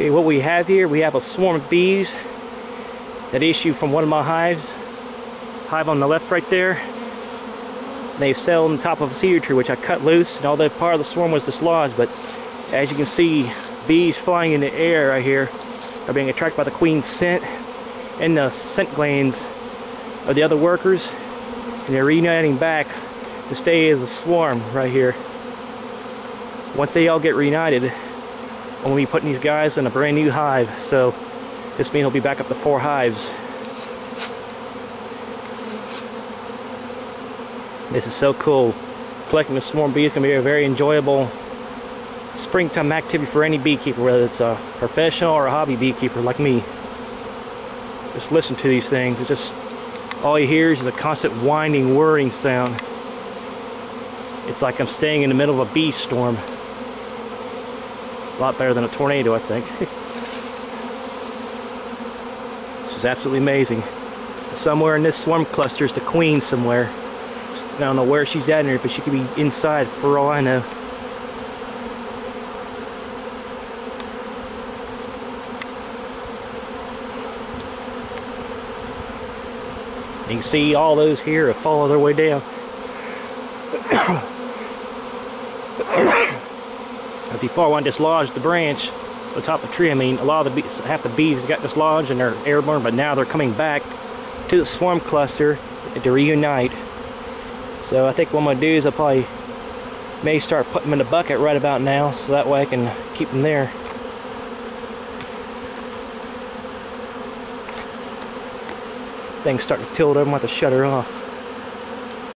Okay, what we have here, we have a swarm of bees that issue from one of my hives. Hive on the left right there. They settled on top of a cedar tree, which I cut loose, and all that part of the swarm was dislodged, but as you can see, bees flying in the air right here are being attracted by the queen's scent and the scent glands of the other workers, and they're reuniting back to stay as a swarm right here. Once they all get reunited, To be putting these guys in a brand new hive, so this means we'll be back up to four hives. This is so cool. Collecting the swarm bees can be a very enjoyable springtime activity for any beekeeper, whether it's a professional or a hobby beekeeper like me. Just listen to these things. It's just all you hear is a constant whining, whirring sound. It's like I'm staying in the middle of a bee storm. A lot better than a tornado, I think. this is absolutely amazing. Somewhere in this swarm cluster is the queen somewhere. I don't know where she's at in here, but she could be inside for all I know. You can see all those here follow their way down. Before I want to dislodge the branch the top of the tree, I mean, a lot of the bees, half the bees got dislodged and they're airborne, but now they're coming back to the swarm cluster to reunite. So I think what I'm going to do is I probably may start putting them in a bucket right about now, so that way I can keep them there. Things starting to tilt over, I'm going to shut her off.